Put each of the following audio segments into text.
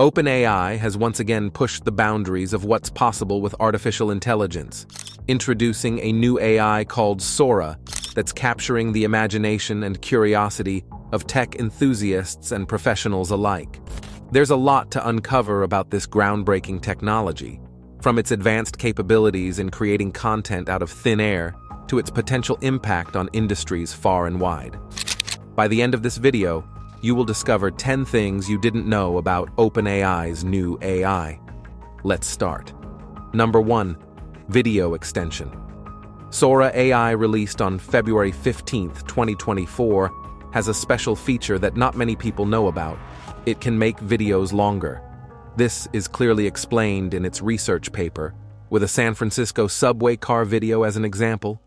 OpenAI has once again pushed the boundaries of what's possible with artificial intelligence, introducing a new AI called Sora that's capturing the imagination and curiosity of tech enthusiasts and professionals alike. There's a lot to uncover about this groundbreaking technology, from its advanced capabilities in creating content out of thin air to its potential impact on industries far and wide. By the end of this video, you will discover 10 things you didn't know about OpenAI's new AI. Let's start. Number 1. Video Extension. Sora AI released on February 15, 2024, has a special feature that not many people know about. It can make videos longer. This is clearly explained in its research paper, with a San Francisco subway car video as an example.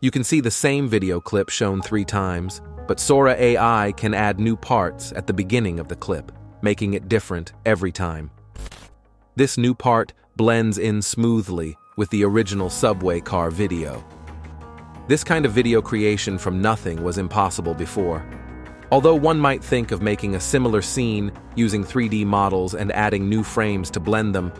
You can see the same video clip shown three times, but Sora AI can add new parts at the beginning of the clip, making it different every time. This new part blends in smoothly with the original subway car video. This kind of video creation from nothing was impossible before. Although one might think of making a similar scene using 3D models and adding new frames to blend them,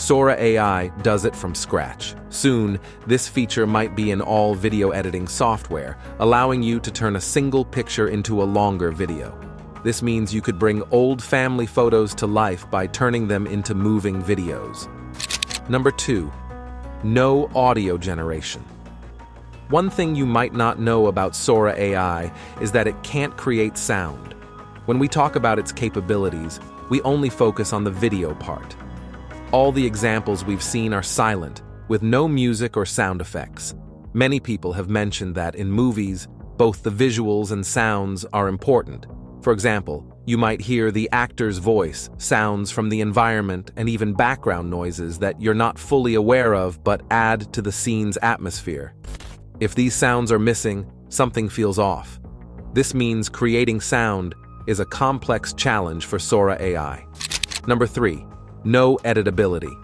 Sora AI does it from scratch. Soon, this feature might be in all video editing software, allowing you to turn a single picture into a longer video. This means you could bring old family photos to life by turning them into moving videos. Number 2. No audio generation. One thing you might not know about Sora AI is that it can't create sound. When we talk about its capabilities, we only focus on the video part. All the examples we've seen are silent, with no music or sound effects. Many people have mentioned that in movies, both the visuals and sounds are important. For example, you might hear the actor's voice, sounds from the environment, and even background noises that you're not fully aware of but add to the scene's atmosphere. If these sounds are missing, something feels off. This means creating sound is a complex challenge for Sora AI. Number 3 no editability.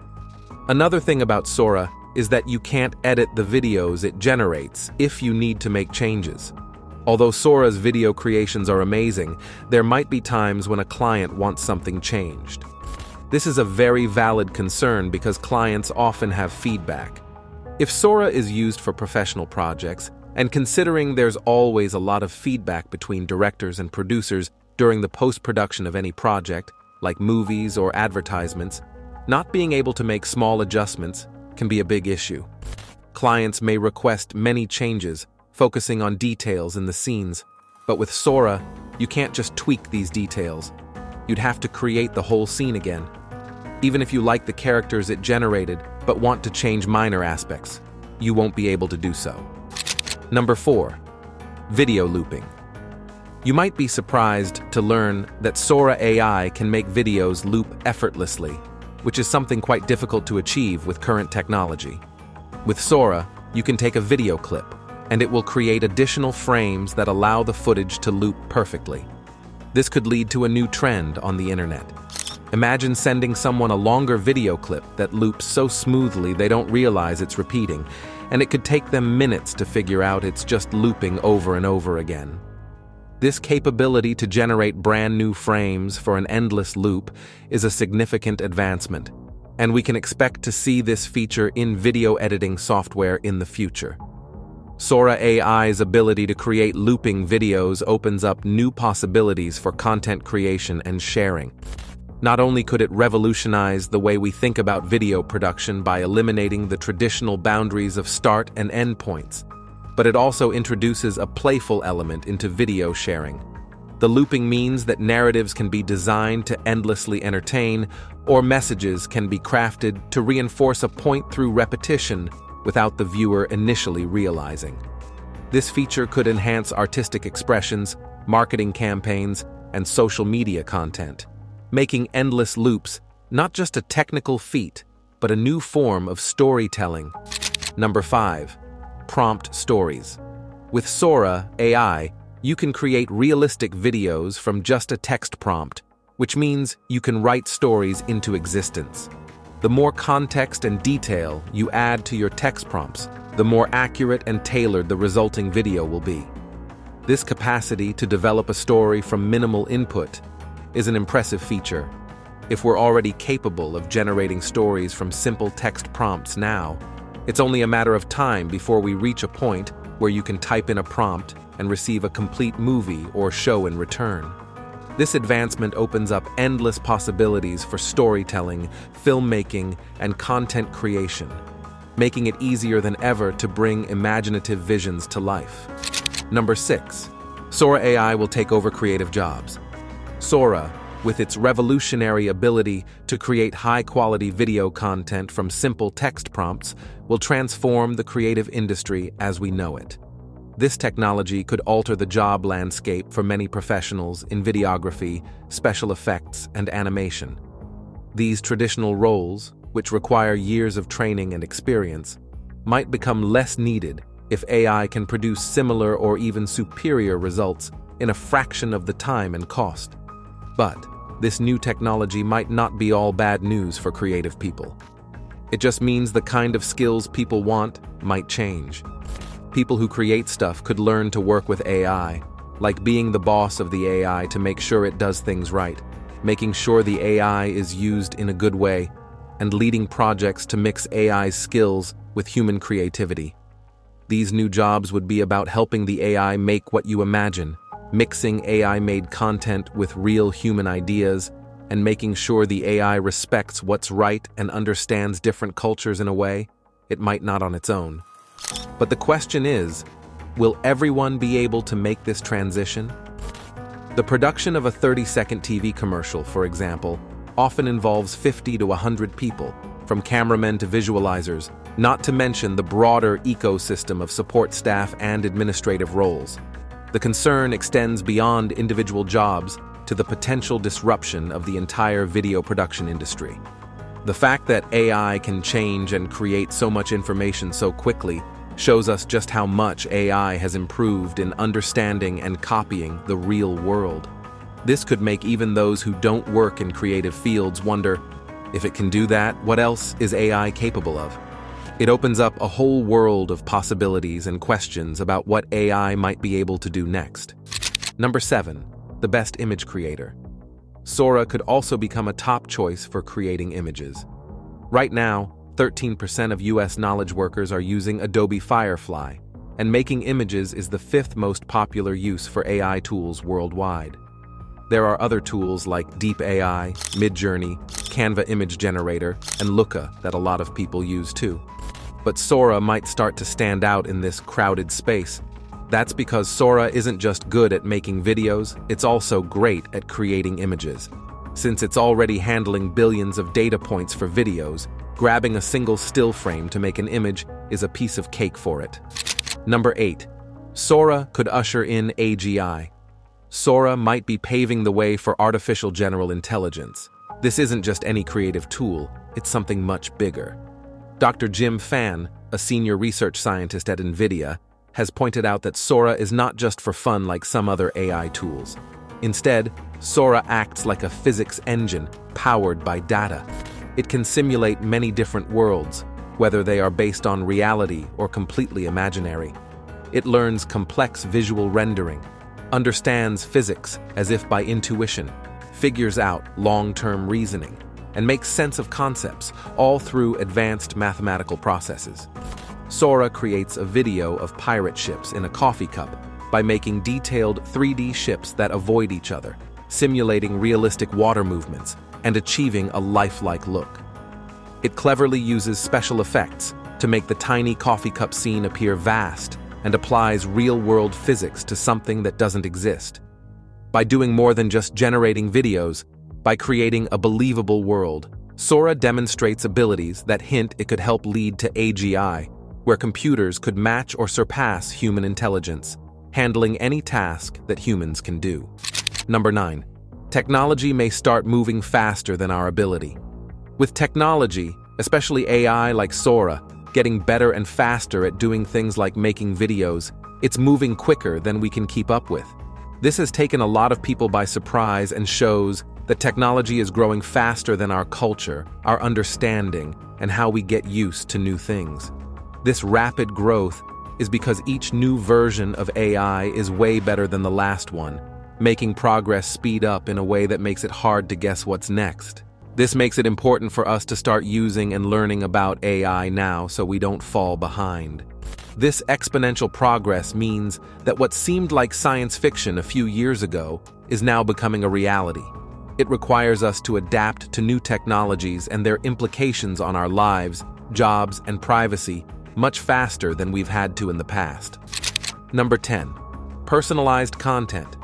Another thing about Sora is that you can't edit the videos it generates if you need to make changes. Although Sora's video creations are amazing, there might be times when a client wants something changed. This is a very valid concern because clients often have feedback. If Sora is used for professional projects, and considering there's always a lot of feedback between directors and producers during the post-production of any project, like movies or advertisements, not being able to make small adjustments can be a big issue. Clients may request many changes, focusing on details in the scenes, but with Sora, you can't just tweak these details. You'd have to create the whole scene again. Even if you like the characters it generated, but want to change minor aspects, you won't be able to do so. Number 4. Video looping. You might be surprised to learn that Sora AI can make videos loop effortlessly, which is something quite difficult to achieve with current technology. With Sora, you can take a video clip, and it will create additional frames that allow the footage to loop perfectly. This could lead to a new trend on the internet. Imagine sending someone a longer video clip that loops so smoothly they don't realize it's repeating, and it could take them minutes to figure out it's just looping over and over again. This capability to generate brand new frames for an endless loop is a significant advancement, and we can expect to see this feature in video editing software in the future. Sora AI's ability to create looping videos opens up new possibilities for content creation and sharing. Not only could it revolutionize the way we think about video production by eliminating the traditional boundaries of start and end points, but it also introduces a playful element into video sharing. The looping means that narratives can be designed to endlessly entertain, or messages can be crafted to reinforce a point through repetition without the viewer initially realizing. This feature could enhance artistic expressions, marketing campaigns, and social media content, making endless loops not just a technical feat, but a new form of storytelling. Number 5 prompt stories. With Sora AI, you can create realistic videos from just a text prompt, which means you can write stories into existence. The more context and detail you add to your text prompts, the more accurate and tailored the resulting video will be. This capacity to develop a story from minimal input is an impressive feature. If we're already capable of generating stories from simple text prompts now, it's only a matter of time before we reach a point where you can type in a prompt and receive a complete movie or show in return. This advancement opens up endless possibilities for storytelling, filmmaking, and content creation, making it easier than ever to bring imaginative visions to life. Number 6. Sora AI will take over creative jobs. Sora, with its revolutionary ability to create high-quality video content from simple text prompts, will transform the creative industry as we know it. This technology could alter the job landscape for many professionals in videography, special effects, and animation. These traditional roles, which require years of training and experience, might become less needed if AI can produce similar or even superior results in a fraction of the time and cost. But this new technology might not be all bad news for creative people. It just means the kind of skills people want might change. People who create stuff could learn to work with AI, like being the boss of the AI to make sure it does things right, making sure the AI is used in a good way, and leading projects to mix AI's skills with human creativity. These new jobs would be about helping the AI make what you imagine, mixing AI-made content with real human ideas, and making sure the AI respects what's right and understands different cultures in a way it might not on its own. But the question is, will everyone be able to make this transition? The production of a 30-second TV commercial, for example, often involves 50 to 100 people, from cameramen to visualizers, not to mention the broader ecosystem of support staff and administrative roles. The concern extends beyond individual jobs to the potential disruption of the entire video production industry. The fact that AI can change and create so much information so quickly shows us just how much AI has improved in understanding and copying the real world. This could make even those who don't work in creative fields wonder, if it can do that, what else is AI capable of? It opens up a whole world of possibilities and questions about what AI might be able to do next. Number 7. The best image creator. Sora could also become a top choice for creating images. Right now, 13% of US knowledge workers are using Adobe Firefly, and making images is the fifth most popular use for AI tools worldwide. There are other tools like Deep AI, Midjourney, Canva Image Generator, and Looka that a lot of people use too. But Sora might start to stand out in this crowded space. That's because Sora isn't just good at making videos, it's also great at creating images. Since it's already handling billions of data points for videos, Grabbing a single still frame to make an image is a piece of cake for it. Number 8. Sora could usher in AGI. Sora might be paving the way for artificial general intelligence. This isn't just any creative tool, it's something much bigger. Dr. Jim Fan, a senior research scientist at NVIDIA, has pointed out that Sora is not just for fun like some other AI tools. Instead, Sora acts like a physics engine powered by data. It can simulate many different worlds, whether they are based on reality or completely imaginary. It learns complex visual rendering, understands physics as if by intuition, figures out long-term reasoning, and makes sense of concepts, all through advanced mathematical processes. Sora creates a video of pirate ships in a coffee cup by making detailed 3D ships that avoid each other, simulating realistic water movements, and achieving a lifelike look. It cleverly uses special effects to make the tiny coffee cup scene appear vast and applies real-world physics to something that doesn't exist. By doing more than just generating videos, by creating a believable world, Sora demonstrates abilities that hint it could help lead to AGI, where computers could match or surpass human intelligence, handling any task that humans can do. Number 9. Technology may start moving faster than our ability. With technology, especially AI like Sora, getting better and faster at doing things like making videos, it's moving quicker than we can keep up with. This has taken a lot of people by surprise and shows that technology is growing faster than our culture, our understanding, and how we get used to new things. This rapid growth is because each new version of AI is way better than the last one, making progress speed up in a way that makes it hard to guess what's next. This makes it important for us to start using and learning about AI now so we don't fall behind. This exponential progress means that what seemed like science fiction a few years ago is now becoming a reality. It requires us to adapt to new technologies and their implications on our lives, jobs, and privacy much faster than we've had to in the past. Number 10. Personalized content.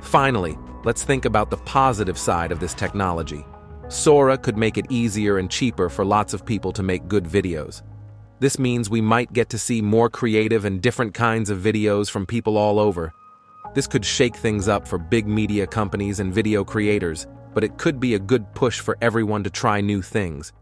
Finally, let's think about the positive side of this technology. Sora could make it easier and cheaper for lots of people to make good videos. This means we might get to see more creative and different kinds of videos from people all over. This could shake things up for big media companies and video creators, but it could be a good push for everyone to try new things.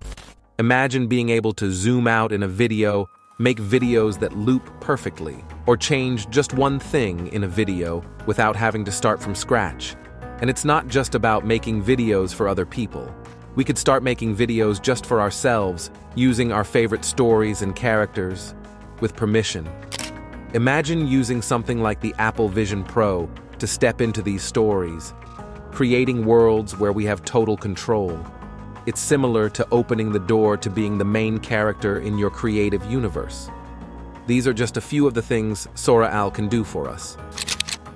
Imagine being able to zoom out in a video, make videos that loop perfectly, or change just one thing in a video without having to start from scratch. And it's not just about making videos for other people. We could start making videos just for ourselves, using our favorite stories and characters, with permission. Imagine using something like the Apple Vision Pro to step into these stories, creating worlds where we have total control. It's similar to opening the door to being the main character in your creative universe. These are just a few of the things Sora AI can do for us.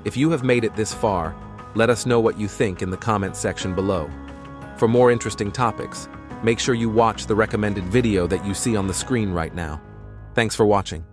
If you have made it this far, let us know what you think in the comments section below. For more interesting topics, make sure you watch the recommended video that you see on the screen right now. Thanks for watching.